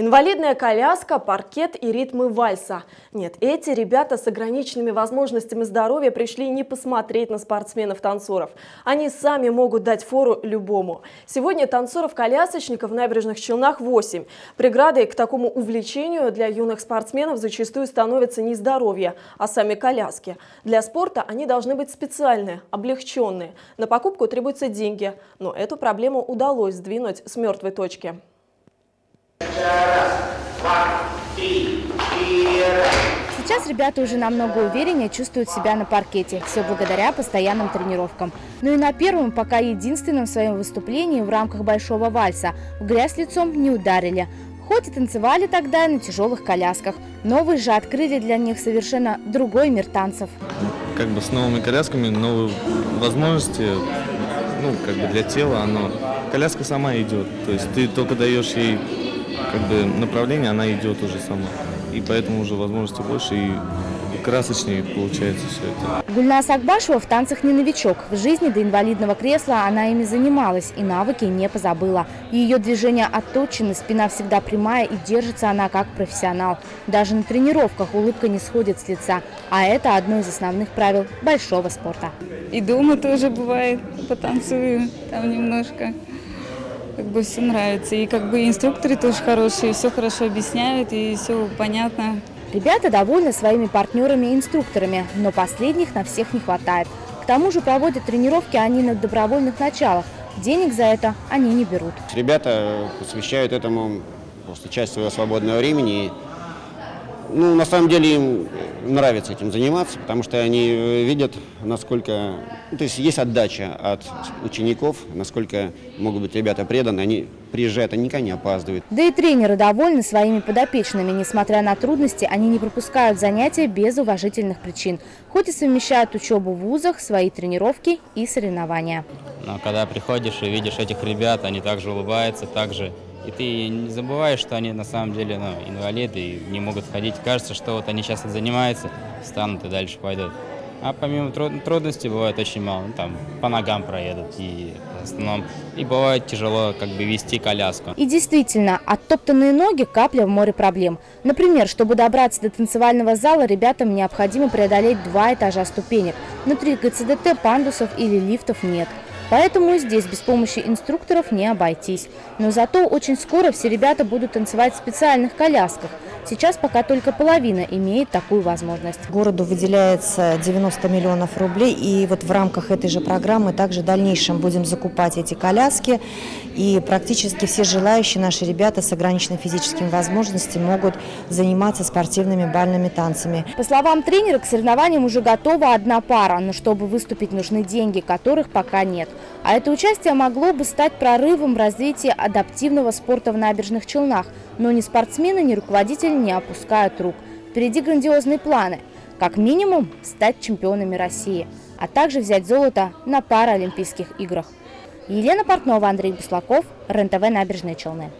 Инвалидная коляска, паркет и ритмы вальса. Нет, эти ребята с ограниченными возможностями здоровья пришли не посмотреть на спортсменов-танцоров. Они сами могут дать фору любому. Сегодня танцоров-колясочников в набережных Челнах 8. Преградой к такому увлечению для юных спортсменов зачастую становится не здоровье, а сами коляски. Для спорта они должны быть специальные, облегченные. На покупку требуются деньги, но эту проблему удалось сдвинуть с мертвой точки. Сейчас ребята уже намного увереннее чувствуют себя на паркете, все благодаря постоянным тренировкам. Ну и на первом, пока единственном своем выступлении в рамках большого вальса в грязь лицом не ударили. Хоть и танцевали тогда на тяжелых колясках, новые же открыли для них совершенно другой мир танцев. Как бы с новыми колясками новые возможности, ну, как бы для тела, оно... Коляска сама идет, то есть ты только даешь ей как бы направление, она идет уже сама. И поэтому уже возможности больше и, красочнее получается все это. Гульнас Акбашева в танцах не новичок. В жизни до инвалидного кресла она ими занималась и навыки не позабыла. Ее движения отточены, спина всегда прямая и держится она как профессионал. Даже на тренировках улыбка не сходит с лица. А это одно из основных правил большого спорта. И дома тоже бывает, потанцую там немножко как бы все нравится. И как бы инструкторы тоже хорошие, все хорошо объясняют и все понятно. Ребята довольны своими партнерами и инструкторами, но последних на всех не хватает. К тому же проводят тренировки они на добровольных началах. Денег за это они не берут. Ребята посвящают этому просто часть своего свободного времени. Ну, на самом деле им нравится этим заниматься, потому что они э, видят, насколько... Ну, то есть есть отдача от учеников, насколько могут быть ребята преданы, они приезжают, они никогда не опаздывают. Да и тренеры довольны своими подопечными. Несмотря на трудности, они не пропускают занятия без уважительных причин. Хоть и совмещают учебу в вузах, свои тренировки и соревнования. Но когда приходишь и видишь этих ребят, они также улыбаются, также и ты не забываешь, что они на самом деле ну, инвалиды и не могут ходить. Кажется, что вот они сейчас занимаются, встанут и дальше пойдут. А помимо труд трудностей бывает очень мало. Ну, там по ногам проедут и в основном. И бывает тяжело как бы вести коляску. И действительно, оттоптанные ноги – капля в море проблем. Например, чтобы добраться до танцевального зала, ребятам необходимо преодолеть два этажа ступенек. Внутри ГЦДТ пандусов или лифтов нет. Поэтому здесь без помощи инструкторов не обойтись. Но зато очень скоро все ребята будут танцевать в специальных колясках. Сейчас пока только половина имеет такую возможность. Городу выделяется 90 миллионов рублей. И вот в рамках этой же программы также в дальнейшем будем закупать эти коляски. И практически все желающие наши ребята с ограниченными физическими возможностями могут заниматься спортивными бальными танцами. По словам тренера, к соревнованиям уже готова одна пара. Но чтобы выступить, нужны деньги, которых пока нет. А это участие могло бы стать прорывом в развитии адаптивного спорта в набережных Челнах. Но ни спортсмены, ни руководители не опускают рук. Впереди грандиозные планы. Как минимум стать чемпионами России, а также взять золото на Паралимпийских играх. Елена Портнова, Андрей Буслаков, РЕН-ТВ «Набережные Челны».